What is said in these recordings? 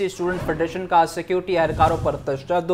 Student federation का security एहलकारों पर तशद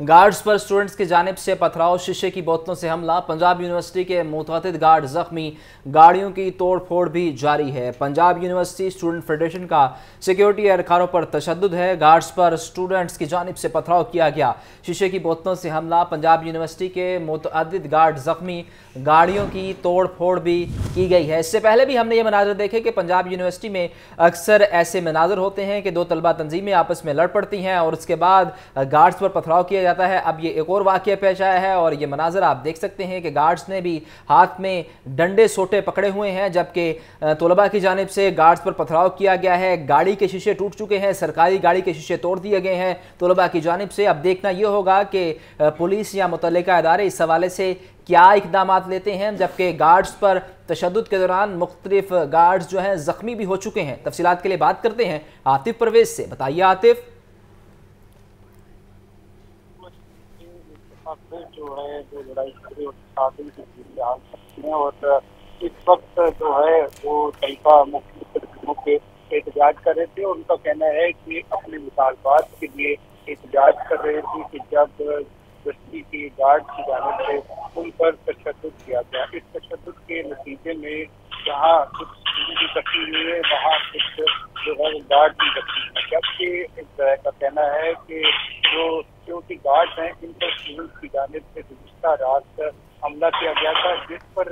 गार्ड्स पर स्टूडेंट्स की जानब से पथराव, शीशे की बोतलों से हमला। पंजाब यूनिवर्सिटी के मुतद गार्ड जख्मी। गाड़ियों की तोड़ फोड़ भी जारी है। पंजाब यूनिवर्सिटी स्टूडेंट फेडरेशन का सिक्योरिटी एहलकारों पर तशद है। गार्ड्स पर स्टूडेंट्स की जानब से पथराव किया गया। शीशे की बोतलों से हमला। पंजाब यूनिवर्सिटी के मुतद गार्ड जख्मी। गाड़ियों की तोड़ फोड़ भी की गई है। इससे पहले भी हमने ये मनाजर देखे कि पंजाब यूनिवर्सिटी में अक्सर ऐसे मनाजर होते हैं कि दो तलबा तंजीमें आपस में लड़ पड़ती हैं और उसके बाद गार्ड्स पर पथराव किया जाता है। अब ये एक और वाक्य पेश आया है और ये मनाजर आप देख सकते हैं कि गार्ड्स ने भी हाथ में डंडे सोटे पकड़े हुए हैं, जबकि तलबा की जानब से गार्ड्स पर पथराव किया गया है। गाड़ी के शीशे टूट चुके हैं, सरकारी गाड़ी के शीशे तोड़ दिए गए हैं। तलबा की जानब से अब देखना यह होगा कि पुलिस या मुतल अदारे इस हवाले से क्या इकदाम लेते हैं जबकि गार्ड्स पर तशद के दौरान मुख्तलिफ़ गार्ड्स जो हैं, ज़ख्मी भी हो चुके हैं। तफसीत के लिए बात करते हैं आतिफ परवेज से। बताइए आतिफ। जो है, जो लड़ाई और इस वक्त जो है वो तरीका मुख्य एहतजाज कर रहे थे, उनका कहना है कि अपने मुतालबात के लिए एहतजाज कर रहे थे कि जब बस्ती के गार्ड की जानब से उन पर तशद किया गया। इस तशद के नतीजे में जहाँ कुछ भी जख्मी हुई है, वहाँ कुछ जो है गार्ड जख्मी है। जबकि का कहना है कि जो सिक्योरिटी गार्ड हैं, इन पर स्टूडेंट्स की जानब से गुजशत रात हमला किया गया था, जिस पर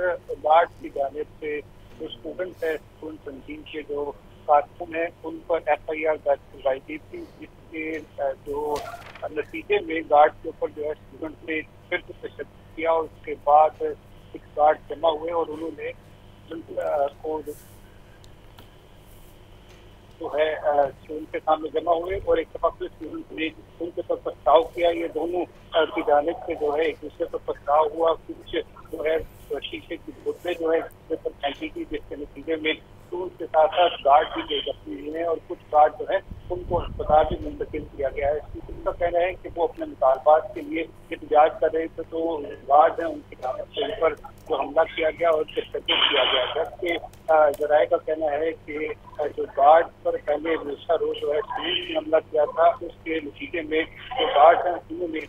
गार्ड की जानब से जो स्टूडेंट है स्टूडेंट तंजीम के जो कारकुन है, उन पर एफ़ आई आर दर्ज करवाई गई थी, जिसके जो नतीजे में गार्ड के ऊपर जो है स्टूडेंट ने फिर से तशद किया और उसके बाद सिक्स गार्ड जमा हुए और उन्होंने को जो है स्टूडेंट हुए और एक दफ़ा फिर स्टूडेंट ने उनके पर प्रस्ताव किया। ये दोनों की जानब से जो है, एक दूसरे पर प्रस्ताव हुआ। कुछ जो है शीशे की बोतलें जो है फेंकी की जिसके नतीजे में स्टूडेंट के साथ साथ गार्ड भी जख्मी हुए हैं और कुछ गार्ड जो है उनको अस्पताल भी मुंतकिल किया गया है उनका कहना है कि वो अपने मुतालबात के लिए एहतजाज कर रहे थे तो गार्ड है उनकी जानब से ऊपर जो हमला किया गया और तस्करी किया गया जबकि जराए का कहना है कि जो गार्ड पर पहले दूसरा रोज जो है स्टूडेंट ने हमला किया था उसके नतीजे में जो गार्ड हैं उन्होंने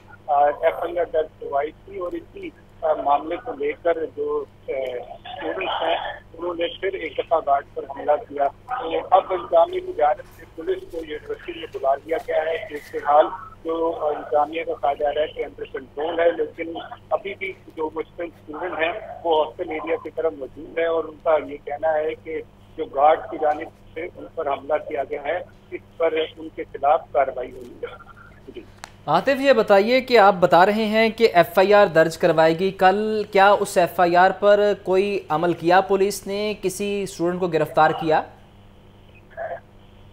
एफ़ आई आर दर्ज करवाई थी और इसी मामले को लेकर जो स्टूडेंट्स हैं, उन्होंने फिर एक दफ़ा गार्ड पर हमला किया। तो अब इंतजामिया की जानब से पुलिस को यूनिवर्सिटी में बुला दिया गया है। कि फ़िलहाल जो इंतजामिया का कहा जा रहा है कि अंडर कंट्रोल है, लेकिन अभी भी जो मुस्लिम स्टूडेंट हैं, वो हॉस्टल एरिया की तरफ़ मौजूद है और उनका ये कहना है कि जो गार्ड की जानब से उन पर हमला किया गया है, इस पर उनके खिलाफ कार्रवाई हुई है आतिफ ये बताइए कि आप बता रहे हैं कि एफआईआर दर्ज करवाएगी कल। क्या उस एफआईआर पर कोई अमल किया पुलिस ने? किसी स्टूडेंट को गिरफ़्तार किया?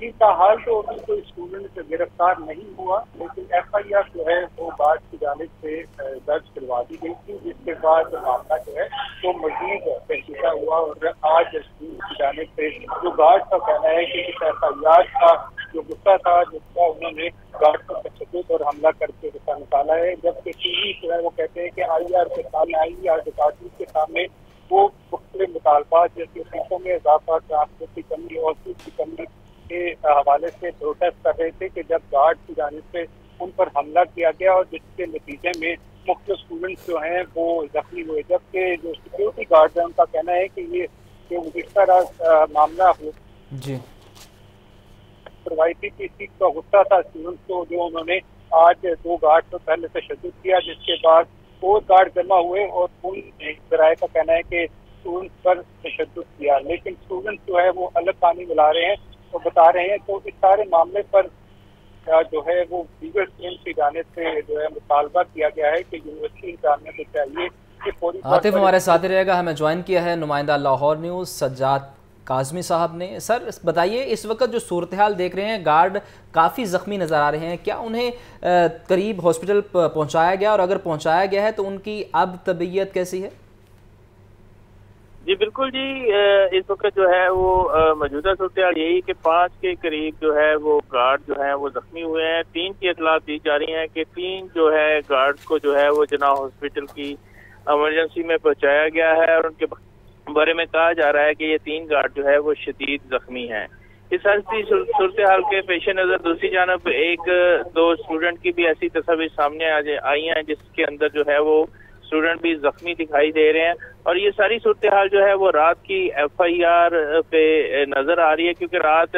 जी हाल तो अभी कोई स्टूडेंट गिरफ़्तार नहीं हुआ लेकिन एफआईआर जो है वो बाद की जानब से दर्ज करवा दी गई थी। जिसके बाद मामला जो है वो मजीद पेशीदा हुआ और आज की जानब से जो गार्ड का कहना है कि इस एफ़ आई आर का जो गुस्सा था जिसका उन्होंने गार्ड पर तशद और हमला करके गुस्सा निकाला है। जबकि टीवी जो है वो कहते हैं कि आई आर के सामने आई आर डिपार्टमेंट के सामने वो मुख्तलि मुतालबात जैसे फीसों में इजाफा, ट्रांसपोर्ट की कमी और की कमी के हवाले से प्रोटेस्ट कर रहे थे कि जब गार्ड की जानब से उन पर हमला किया गया और जिसके नतीजे में मुख्य स्टूडेंट्स जो हैं वो जख्मी हुए। जबकि जो सिक्योरिटी गार्ड है, उनका कहना है कि ये जो तरह मामला हो जी। रवायती की इसी का गुस्सा था। स्टूडेंट्स को जो उन्होंने आज दो गार्ड पर पहले तशद किया जिसके बाद और गार्ड जमा हुए और उन जराए का कहना है कि स्टूडेंट्स पर तशद किया। लेकिन स्टूडेंट्स जो है वो अलग पानी मिला रहे हैं तो बता रहे हैं। तो इस सारे मामले पर जो है वो दीगर स्टूडेंट की जाने से जो है मुतालबा किया गया है कि यूनिवर्सिटी इंतजामिया को चाहिए आतिफ हमारे साथ ही रहेगा। हमें ज्वाइन किया है नुमाइंदा लाहौर न्यूज़ सज्जाद काजमी साहब ने, सर, बताइए, इस वक्त जो सूरत हाल देख रहे हैं, गार्ड काफ़ी ज़ख्मी नज़र आ रहे हैं। क्या उन्हें करीब हॉस्पिटल पहुँचाया गया? और अगर पहुँचाया गया है तो उनकी अब तबीयत कैसी है? जी, बिल्कुल जी इस वक्त जो है, वो मौजूदा सूरत यही कि पाँच के करीब जो है, वो गार्ड जो है, वो जख्मी हुए हैं। तीन की इतला दी जा रही है कि तीन जो है, गार्ड को जो है, वो जना हॉस्पिटल की इमरजेंसी में पहुँचाया गया है और उनके बारे में कहा जा रहा है कि ये तीन गार्ड जो है वो शदीद जख्मी हैं। इस हंसती सूरत हाल के पेश नज़र दूसरी जानब एक, दो स्टूडेंट की भी ऐसी तस्वीर सामने आई हैं, जिसके अंदर जो है वो स्टूडेंट भी जख्मी दिखाई दे रहे हैं। और ये सारी सूरत हाल जो है वो रात की एफ़ आई आर पे नज़र आ रही है, क्योंकि रात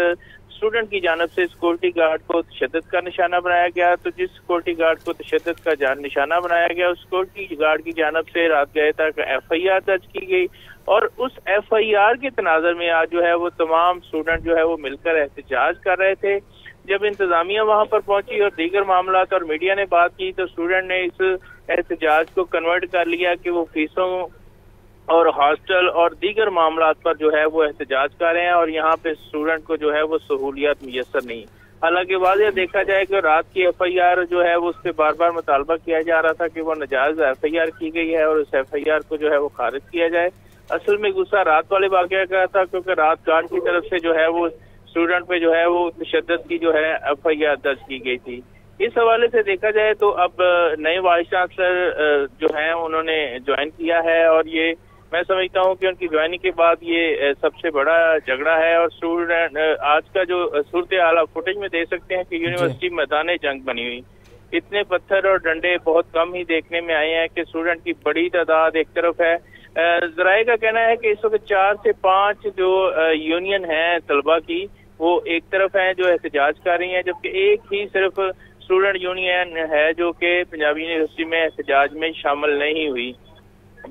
स्टूडेंट की जानब से सिक्योरिटी गार्ड को तशद का निशाना बनाया गया। तो जिस सिक्योरिटी गार्ड को तशद का निशाना बनाया गया, उस सिक्योरिटी गार्ड की जानब से रात गए तक एफ़ आई आर दर्ज की गई। और उस एफ़ आई आर के तनाजर में आज जो है वो तमाम स्टूडेंट जो है वो मिलकर एहतजाज कर रहे थे। जब इंतजामिया वहाँ पर पहुँची और दीगर मामला और मीडिया ने बात की तो स्टूडेंट ने इस एहतजाज को कन्वर्ट कर लिया कि वो फीसों और हॉस्टल और दीगर मामला पर जो है वो एहतजाज कर रहे हैं और यहाँ पे स्टूडेंट को जो है वो सहूलियात मैसर नहीं। हालाँकि वाजह देखा जाए कि रात की एफ़ आई आर जो है वो उस पर बार बार मुतालबा किया जा रहा था कि वो नजायज एफ़ आई आर की गई है और उस एफ़ आई आर को जो है वो खारिज किया जाए। असल में गुस्सा रात वाले वाक्य का था क्योंकि रात गार्ड की तरफ़ से जो है वो स्टूडेंट पे जो है वो तशद की जो है एफ़ आई आर दर्ज की गई थी। इस हवाले से देखा जाए तो अब नए वाइस चांसलर जो है उन्होंने ज्वाइन किया है और ये मैं समझता हूँ कि उनकी ज्वाइनिंग के बाद ये सबसे बड़ा झगड़ा है और स्टूडेंट आज का जो सूरत हाल फुटेज में देख सकते हैं कि यूनिवर्सिटी मैदान जंग बनी हुई। इतने पत्थर और डंडे बहुत कम ही देखने में आए हैं कि स्टूडेंट की बड़ी तादाद एक तरफ़ है जराए का कहना है कि इस वक्त चार से पाँच जो यूनियन है तलबा की, वो एक तरफ़ है जो एहतजाज कर रही है, जबकि एक ही सिर्फ़ स्टूडेंट यूनियन है जो कि पंजाबी यूनिवर्सिटी में एहतजाज में शामिल नहीं हुई।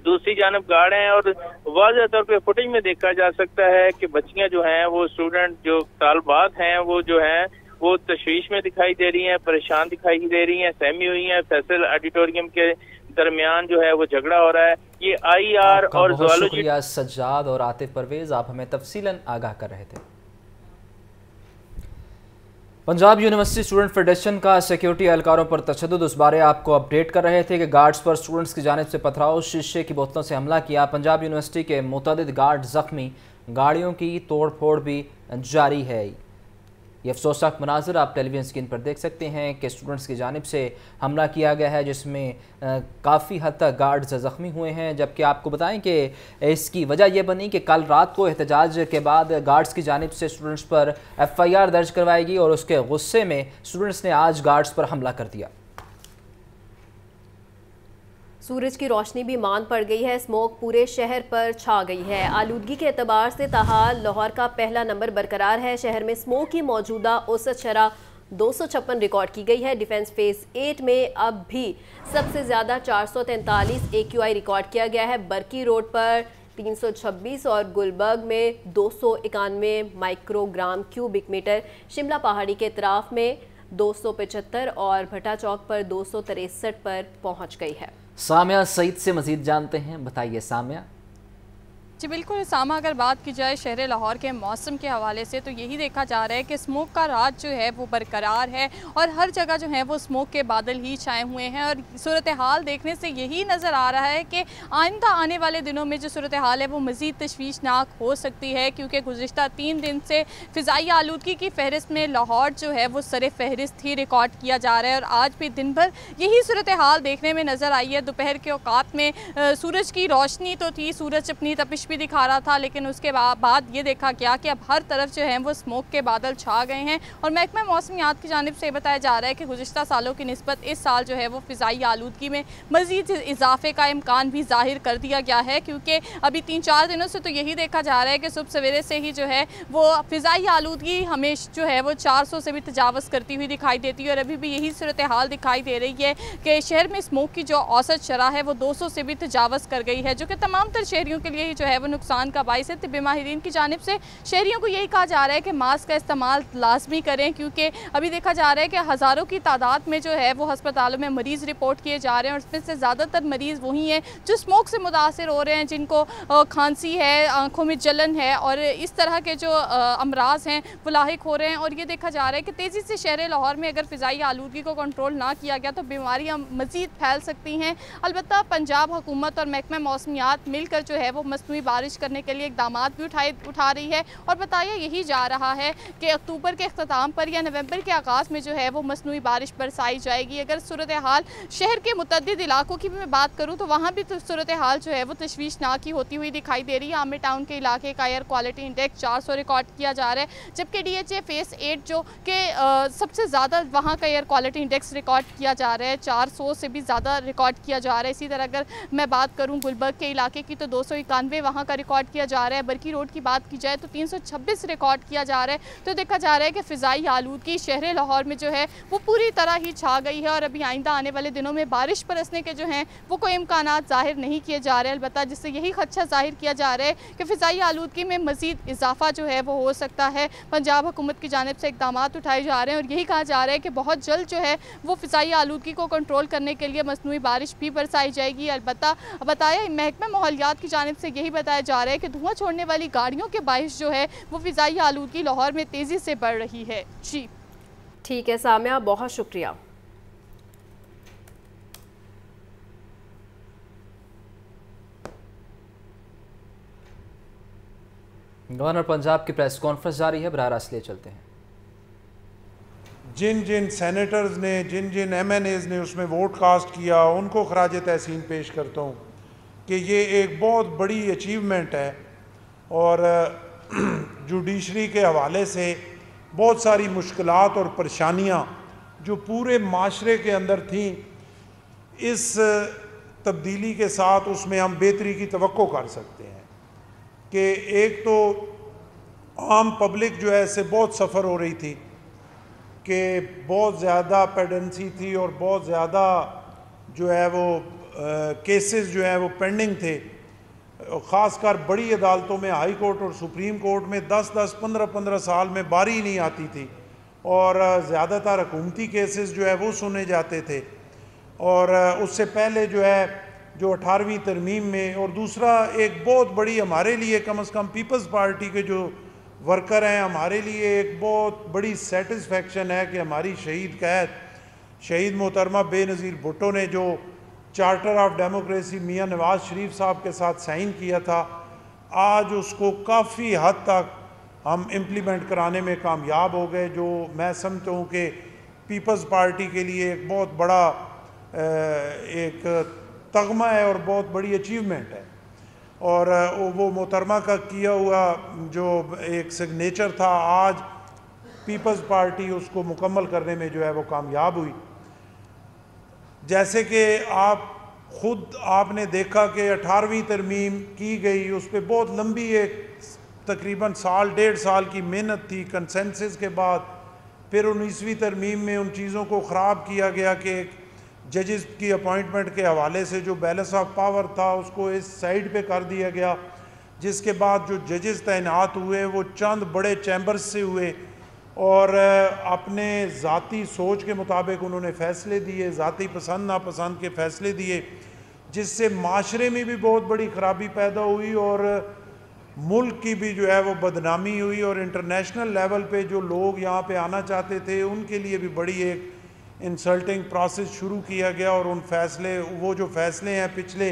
दूसरी जानब गार्ड हैं और वाजह तौर पर फुटेज में देखा जा सकता है कि बच्चियाँ जो हैं, वो स्टूडेंट जो तालबात हैं, वो जो हैं, वो तशवीश में दिखाई दे रही हैं, परेशान दिखाई दे रही हैं, सहमी हुई हैं, फैसल ऑडिटोरियम के दरमियान जो है वो झगड़ा हो रहा है। ये आई आर और सज्जाद और आतिफ परवेज आप हमें तफसीला आगाह कर रहे थे। पंजाब यूनिवर्सिटी स्टूडेंट फेडरेशन का सिक्योरिटी एहलकारों पर तशद उस बारे आपको अपडेट कर रहे थे कि गार्ड्स पर स्टूडेंट्स की जानब से पथराव शीशे की बोतलों से हमला किया। पंजाब यूनिवर्सिटी के मुतद गार्ड जख्मी गाड़ियों की तोड़ फोड़ भी जारी है। ये अफसोसनाक मनाजर आप टेलीविज़न स्क्रीन पर देख सकते हैं कि स्टूडेंट्स की जानब से हमला किया गया है, जिसमें काफ़ी हद तक गार्ड्स ज़ख्मी हुए हैं। जबकि आपको बताएँ कि इसकी वजह यह बनी कि कल रात को एहतजाज के बाद गार्ड्स की जानब से स्टूडेंट्स पर एफ़ आई आर दर्ज करवाएगी और उसके गुस्से में स्टूडेंट्स ने आज गार्ड्स पर हमला कर दिया। सूरज की रोशनी भी मान पड़ गई है। स्मोक पूरे शहर पर छा गई है। आलूदगी के अतबार से तहाल लाहौर का पहला नंबर बरकरार है। शहर में स्मोक की मौजूदा औसत शरह दो रिकॉर्ड की गई है। डिफेंस फ़ेज़ एट में अब भी सबसे ज़्यादा चार सौ तैंतालीस ए रिकॉर्ड किया गया है। बरकी रोड पर 326 और गुलबर्ग में दो सौ इक्यानवे माइक्रोग्राम क्यूबिक मीटर, शिमला पहाड़ी के इतराफ़ में दो सौ पचहत्तर और भट्टा चौक पर दो पर पहुँच गई है। सामिया सईद से मजीद जानते हैं। बताइए सामिया। जी, बिल्कुल। सामा, अगर बात की जाए शहर लाहौर के मौसम के हवाले से तो यही देखा जा रहा है कि स्मोक का राज जो है, वो बरकरार है और हर जगह जो है, वो स्मोक के बादल ही छाए हुए हैं और सूरत हाल देखने से यही नज़र आ रहा है कि आइंदा आने वाले दिनों में जो सूरत हाल है, वो मज़ीद तशवीशनाक हो सकती है क्योंकि गुज्त तीन दिन से फ़िज़ाई आलूदगी की फहरिस्त में लाहौर जो है, वो सर फहरिस्त ही रिकॉर्ड किया जा रहा है और आज भी दिन भर यही सूरत हाल देखने में नज़र आई है। दोपहर के अवकात में सूरज की रोशनी तो थी, सूरज अपनी तपिश भी दिखा रहा था, लेकिन उसके बाद ये देखा गया कि अब हर तरफ़ जो है वो स्मोक के बादल छा गए हैं। और महकमा मौसमियात की जानब से बताया जा रहा है कि गुजशत सालों की नस्बत इस साल जो है वो फ़िज़ाई आलूदगी में मज़ीद इजाफे का इम्कान भी ज़ाहिर कर दिया गया है, क्योंकि अभी तीन चार दिनों से तो यही देखा जा रहा है कि सुबह सवेरे से ही जो है वो फ़िज़ाई आलूदगी हमेश जो है वो चार सौ से भी तजावज़ करती हुई दिखाई देती है। और अभी भी यही सूरत हाल दिखाई दे रही है कि शहर में स्मोक की जो औसत शरह है वो दो सौ से भी तजावज़ कर गई है, जो कि तमाम तर शहरीों के लिए ही जो है वो नुकसान का बायस है तिब माहरीन की जानब से शहरीों को यही कहा जा रहा है कि मास्क का इस्तेमाल लाजमी करें, क्योंकि अभी देखा जा रहा है कि हज़ारों की तादाद में जो है, वो हस्पतालों में मरीज़ रिपोर्ट किए जा रहे हैं और इसमें से ज़्यादातर मरीज़ वही हैं जो स्मोक से मुतासर हो रहे हैं, जिनको खांसी है, आँखों में जलन है और इस तरह के जो अमराज हैं, वो लाक हो रहे हैं और ये देखा जा रहा है कि तेज़ी से शहर लाहौर में अगर फ़िज़ाई आलूदगी को कंट्रोल ना किया गया तो बीमारियाँ मज़ीद फैल सकती हैं। अलबत् पंजाब हुकूमत और महकमा मौसमियात मिलकर जो है, वो मसनू बारिश करने के लिए इकदाम भी उठाए उठा रही है। और बताया यही जा रहा है कि अक्टूबर के अख्ताम पर या नवंबर के आगाज़ में जो है वो मसनू बारिश बरसाई जाएगी। अगर सूरत हाल शहर के मुतद इलाकों की भी मैं बात करूँ तो वहाँ भी तो सूरत हाल जो है वो तशवीशनाक ही होती हुई दिखाई दे रही है। आमिर टाउन के इलाके का एयर क्वालिटी इंडेक्स चार सौ रिकॉर्ड किया जा रहा है, जबकि D H A phase eight जो कि सबसे ज़्यादा वहाँ का एयर क्वालिटी इंडेक्स रिकॉर्ड किया जा रहा है, चार सौ से भी ज़्यादा रिकॉर्ड किया जा रहा है। इसी तरह अगर मैं बात करूँ गुलबर्ग के इलाके की तो दो सौ इक्यानवे वहाँ का रिकॉर्ड किया जा रहा है। बरकी रोड की बात की जाए तो तीन सौ छब्बीस रिकॉर्ड किया जा रहा है। तो देखा जा रहा है कि फ़िज़ाई आलूदगी शहर लाहौर में जो है, वो पूरी तरह ही छा गई है और अभी आइंदा आने वाले दिनों में बारिश बरसने के जो हैं, वो कोई इम्कान ज़ाहिर नहीं किए जा रहे अलबत्त जिससे यही खदशा ज़ाहिर किया जा रहा है कि फ़िज़ाई आलूदगी में मज़ीद इजाफा जो है, वो हो सकता है। पंजाब हुकूमत की जानब से इकदाम उठाए जा रहे हैं और यही कहा जा रहा है कि बहुत जल्द जो है, वो फ़िज़ाई आलूदगी को कंट्रोल करने के लिए मसनू बारिश भी बरसाई जाएगी। अलबत् बताया, महकमा माहौलियात की जानब से यही बताया जा रहा है कि धुआँ छोड़ने वाली गाड़ियों के बारिश जो है वो फ़िज़ाई आलूदगी लाहौर में तेज़ी से बढ़ रही है। जी। ठीक है सामिया बहुत शुक्रिया। गवर्नर पंजाब की प्रेस कॉन्फ्रेंस जारी है बरह रास्त लिए चलते हैं। जिन जिन सेनेटर्स ने जिन जिन एम एन एज़ ने उसमें वोट कास्ट किया उनको खराज तहसीन पेश करता हूँ। कि ये एक बहुत बड़ी अचीवमेंट है और जुडिशरी के हवाले से बहुत सारी मुश्किल और परेशानियाँ जो पूरे माशरे के अंदर थी, इस, तब्दीली के साथ उसमें हम बेहतरी की तो कर सकते हैं कि एक तो आम पब्लिक जो है इससे बहुत सफ़र हो रही थी कि बहुत ज़्यादा पेडेंसी थी और बहुत ज़्यादा जो है वो केसेस जो हैं वो पेंडिंग थे। ख़ासकर बड़ी अदालतों में हाई कोर्ट और सुप्रीम कोर्ट में 10-10 15-15 साल में बारी नहीं आती थी। और ज़्यादातर हकूमती केसेस जो है वो सुने जाते थे। और उससे पहले जो है, जो अठारहवीं तरमीम में और दूसरा एक बहुत बड़ी हमारे लिए कम अज़ कम पीपल्स पार्टी के जो वर्कर हैं, हमारे लिए एक बहुत बड़ी सेटिस्फेक्शन है कि हमारी शहीद कैद, शहीद मोहतरमा बेनज़ीर भुट्टो ने जो चार्टर ऑफ़ डेमोक्रेसी मियाँ नवाज़ शरीफ साहब के साथ साइन किया था। आज उसको काफ़ी हद तक हम इम्प्लीमेंट कराने में कामयाब हो गए, जो मैं समझता हूँ कि पीपल्स पार्टी के लिए एक बहुत बड़ा एक तगमा है और बहुत बड़ी अचीवमेंट है। और वो मोहतरमा का किया हुआ जो एक सिग्नेचर था, आज पीपल्स पार्टी उसको मुकम्मल करने में जो है वो कामयाब हुई। जैसे कि आप खुद आपने देखा कि अठारहवीं तरमीम की गई, उस पर बहुत लंबी एक तकरीबन साल, डेढ़ साल की मेहनत थी कंसेंसस के बाद फिर उन्नीसवीं तरमीम में उन चीज़ों को ख़राब किया गया कि एक जजेस की अपॉइंटमेंट के हवाले से जो बैलेंस ऑफ़ पावर था, उसको इस साइड पे कर दिया गया, जिसके बाद जो जजेस तैनात हुए, वो चंद बड़े चैम्बर्स से हुए। और अपने ज़ाती सोच के मुताबिक उन्होंने फ़ैसले दिए, ज़ाती पसंद, नापसंद के फ़ैसले दिए, जिससे माशरे में भी बहुत बड़ी ख़राबी पैदा हुई और मुल्क की भी जो है वो बदनामी हुई और इंटरनेशनल लेवल पे जो लोग यहाँ पे आना चाहते थे, उनके लिए भी बड़ी एक इंसल्टिंग प्रोसेस शुरू किया गया और उन फैसले, वो जो फैसले हैं पिछले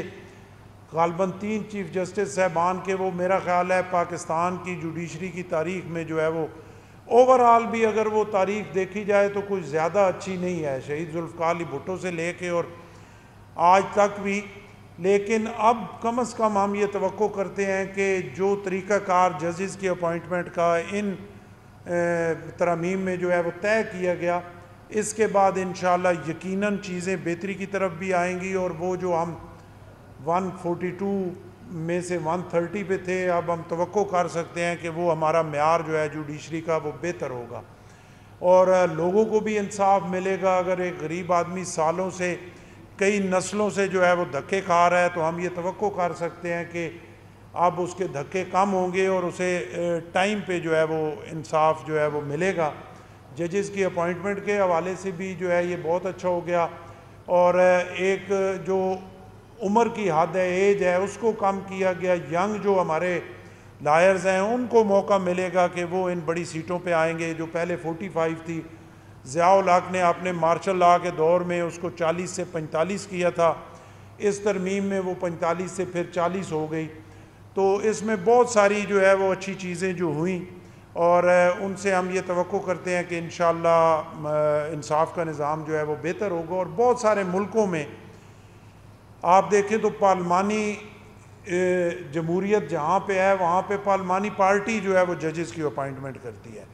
गालबन तीन चीफ जस्टिस साहबान के, वो मेरा ख्याल है पाकिस्तान की जुडिशरी की तारीख में जो है वो ओवरऑल भी अगर वो तारीख देखी जाए तो कुछ ज़्यादा अच्छी नहीं है। शहीद जुल्फ़ार अली भुट्टो से लेके और आज तक भी। लेकिन अब कम अज़ कम हम ये तो करते हैं कि जो तरीक़ाकार जजेस की अपॉइंटमेंट का इन तरमीम में जो है वो तय किया गया। इसके बाद इन यकीनन चीज़ें बेहतरी की तरफ़ भी आएँगी और वो जो हम 142 में से 130 पे थे। अब हम तो कर सकते हैं कि वो हमारा मैार जो है जुडिशरी का वो बेहतर होगा। और लोगों को भी इंसाफ मिलेगा। अगर एक गरीब आदमी सालों से, कई नस्लों से जो है वो धक्के खा रहा है तो हम ये तो कर सकते हैं कि अब उसके धक्के कम होंगे और उसे टाइम पे जो है वो इंसाफ जो है वो मिलेगा। जजेस की अपॉइंटमेंट के हवाले से भी जो है ये बहुत अच्छा हो गया। और एक जो उम्र की हद है एज है, उसको कम किया गया। यंग जो हमारे लायर्स हैं, उनको मौका मिलेगा कि वो इन बड़ी सीटों पे आएँगे। जो पहले 45 थी ज़ियाउल हक ने अपने मार्शल लॉ के दौर में उसको 40 से 45 किया था। इस तरमीम में वो 45 से फिर 40 हो गई। तो इसमें बहुत सारी जो है वो अच्छी चीज़ें जो हुई और उनसे हम ये तो करते हैं कि इन इंसाफ का निज़ाम जो है वो बेहतर होगा और बहुत सारे मुल्कों में आप देखें तो पार्लमानी जमहूरीत जहाँ पे है, वहाँ पे पार्लमानी पार्टी जो है वो जजेस की अपॉइंटमेंट करती है।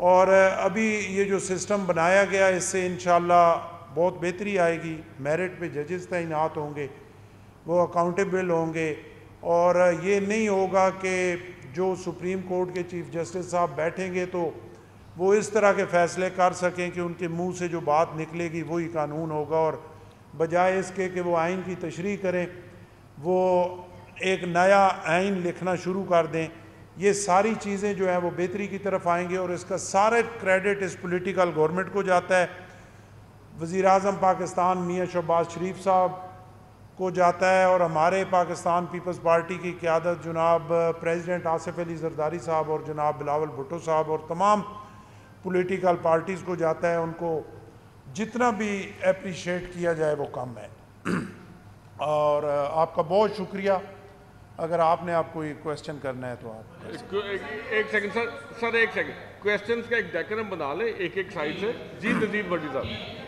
और अभी ये जो सिस्टम बनाया गया इससे इन बहुत बेहतरी आएगी। मेरिट पे जजेस तैनात होंगे, वो अकाउंटेबल होंगे। और ये नहीं होगा कि जो सुप्रीम कोर्ट के चीफ जस्टिस साहब बैठेंगे तो वो इस तरह के फ़ैसले कर सकें कि उनके मुँह से जो बात निकलेगी, वही कानून होगा और बजाय इसके कि वो आइन की तशरी करें, वो एक नया आइन लिखना शुरू कर दें। ये सारी चीज़ें जो हैं वो बेहतरी की तरफ़ आएँगे और इसका सारे क्रेडिट इस पोलिटिकल गवर्नमेंट को जाता है। वज़ी अजम पाकिस्तान मियाँ शहबाज शरीफ साहब को जाता है और हमारे पाकिस्तान पीपल्स पार्टी की क़्यादत जनाब प्रेसिडेंट आसिफ अली जरदारी साहब और जनाब बिलावल भुट्टो साहब और तमाम पॉलिटिकल पार्टीज़ को जाता है। उनको जितना भी अप्रिशिएट किया जाए वो कम है। और आपका बहुत शुक्रिया। अगर आपने आप कोई क्वेश्चन करना है तो आप एक, एक, एक सेकंड सर सर एक सेकंड क्वेश्चंस का एक डेकोरम बना ले एक एक साइड से। जी नदीप भट्टी साहब।